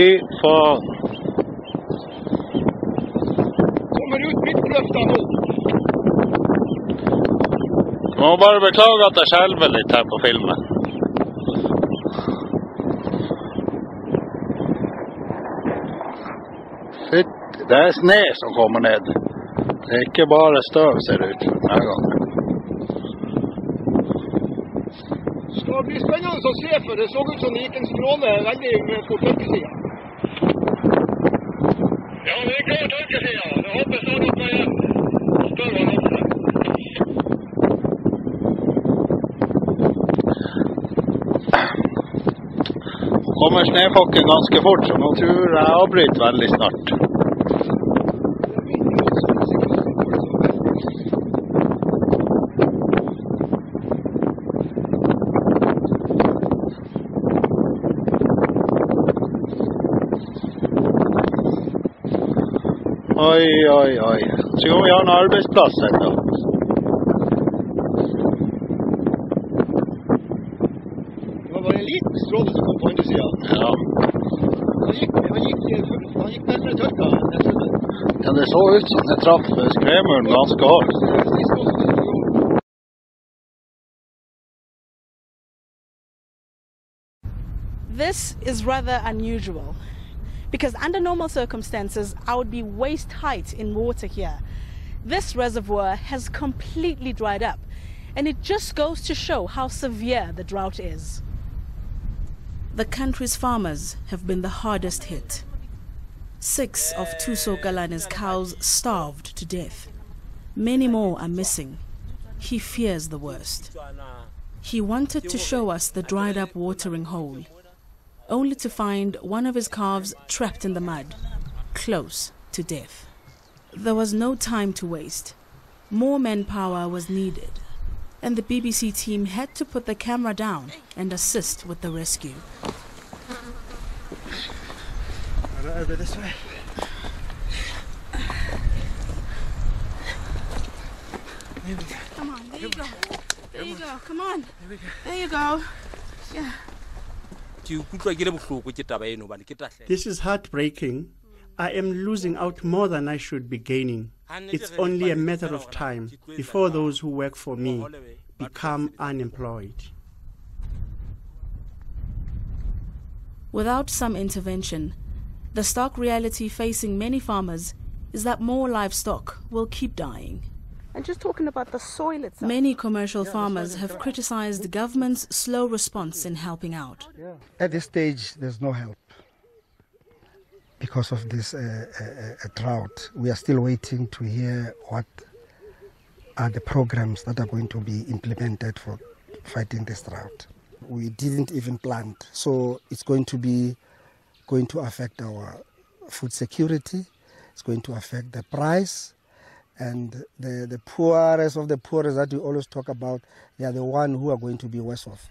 Fy faen. Kommer ut midtløfta nå. Må bare beklage at jeg skjelver litt her på filmen. Fytt, det er sne som kommer ned. Det er ikke bare støv, ser det ut denne gangen. Det skal bli spennende å se, for det så ut som det gikk en stråle veldig på tørkesida. Ja, ska vi. Jag hoppas att de börjar spåra lite. kommer snöfocken ganska fort så nog tror jag avbryter väldigt snart. Oi, oi, oi. Så om vi har en arbeidsplass ennå. Det var en liten stråle som kom på andre sida. Ja. Han gikk, han gikk, han gikk nærmere tørka enn jeg trodde. ja, det så ut som det traff skremuren ganske hardt. Sist også, så det var- This is rather unusual because under normal circumstances, I would be waist height in water here. This reservoir has completely dried up, and it just goes to show how severe the drought is. The country's farmers have been the hardest hit. Six of Tuso Galane's cows starved to death. Many more are missing. He fears the worst. He wanted to show us the dried up watering hole, only to find one of his calves trapped in the mud, close to death. There was no time to waste. More manpower was needed, and the BBC team had to put the camera down and assist with the rescue. Over this way. There we go. Come on, there you go. There you go. Come on. There you go. Yeah. ke ikutlwa ke This is heartbreaking. I am losing out more than I should be gaining. It's only a matter of time before those who work for me become unemployed. Without some intervention, the stark reality facing many farmers is that more livestock will keep dying. And just talking about the soil itself. Many commercial farmers have criticized the government's slow response in helping out. At this stage, there's no help because of this uh, uh, uh, drought. We are still waiting to hear what are the programs that are going to be implemented for fighting this drought. We didn't even plant, so it's going to be going to affect our food security. It's going to affect the price. And the, the poorest of the poorest that we always talk about, they are the one who are going to be worse off.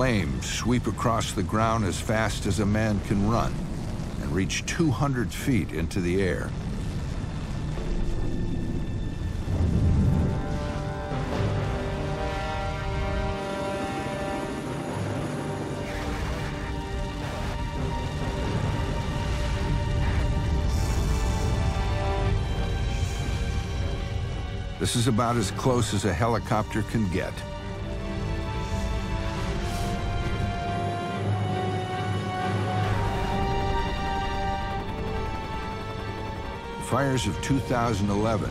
Flames sweep across the ground as fast as a man can run and reach 200 feet into the air. This is about as close as a helicopter can get. Fires of 2011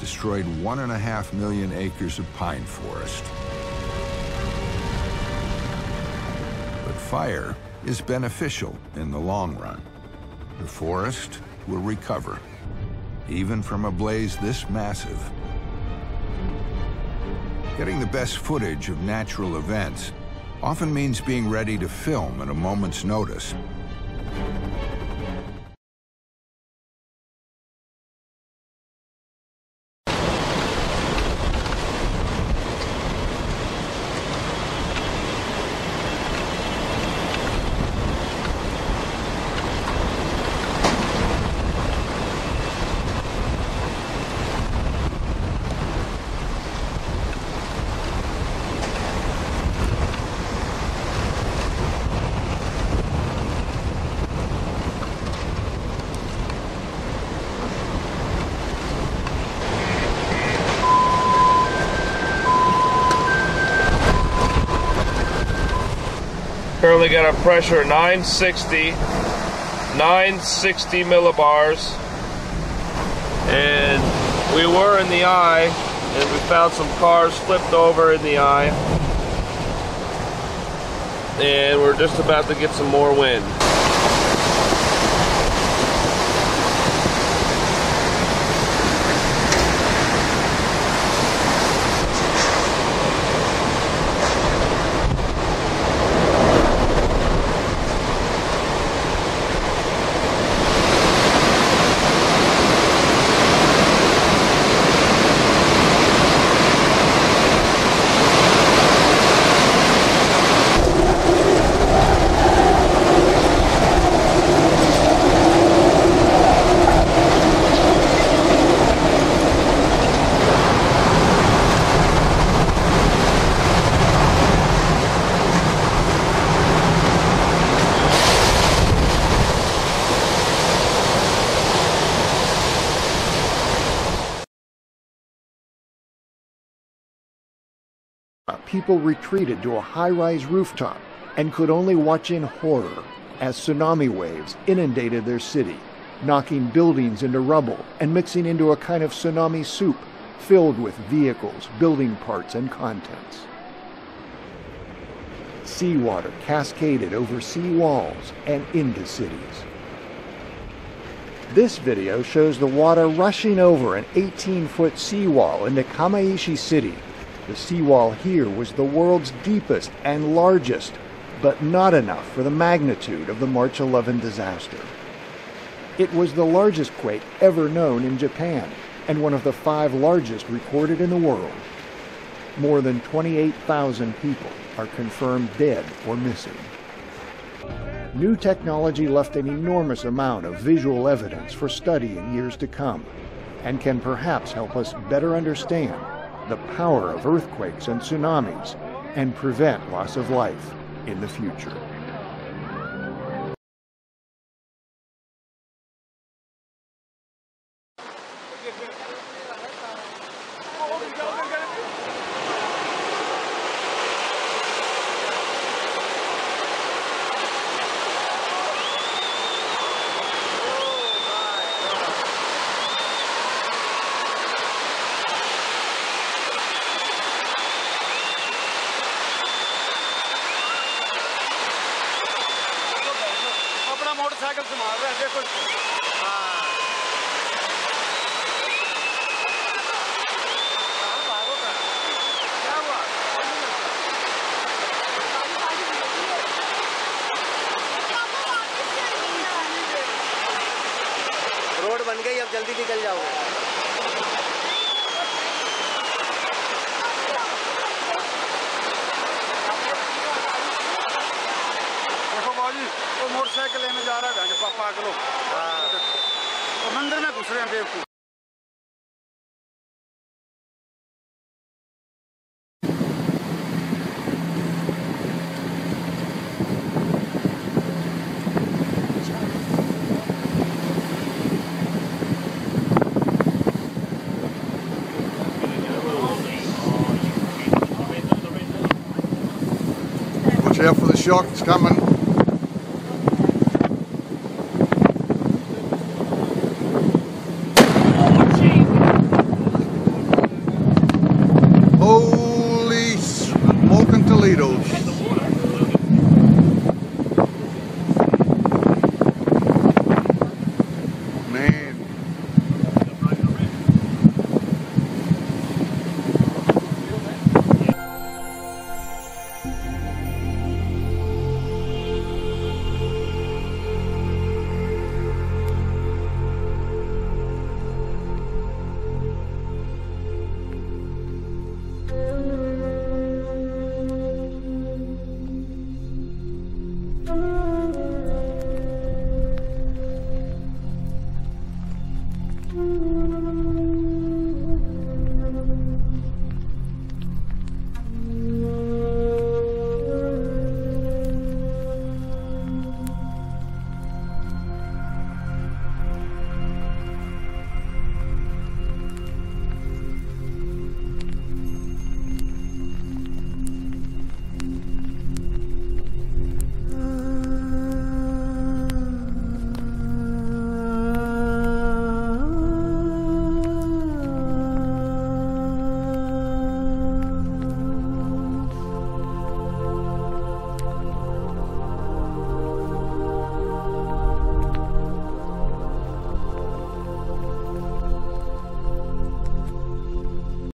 destroyed one and a half million acres of pine forest. But fire is beneficial in the long run. The forest will recover, even from a blaze this massive. Getting the best footage of natural events often means being ready to film at a moment's notice. Currently got a pressure 960, 960 millibars. And we were in the eye, and we found some cars flipped over in the eye. And we're just about to get some more wind. People retreated to a high-rise rooftop and could only watch in horror as tsunami waves inundated their city, knocking buildings into rubble and mixing into a kind of tsunami soup filled with vehicles, building parts, and contents. Seawater cascaded over sea walls and into cities. This video shows the water rushing over an 18-foot seawall into Kamaishi City, the seawall here was the world's deepest and largest, but not enough for the magnitude of the March 11 disaster. It was the largest quake ever known in Japan and one of the five largest recorded in the world. More than 28,000 people are confirmed dead or missing. New technology left an enormous amount of visual evidence for study in years to come and can perhaps help us better understand the power of earthquakes and tsunamis and prevent loss of life in the future. Road बन गई अब जल्दी निकल जाओगे। Motorcycle लेने जा रहा है पापा हाँ। तो मंदिर में घुस रहे हैं बेवकूफ़। Watch out for the shock, it's coming.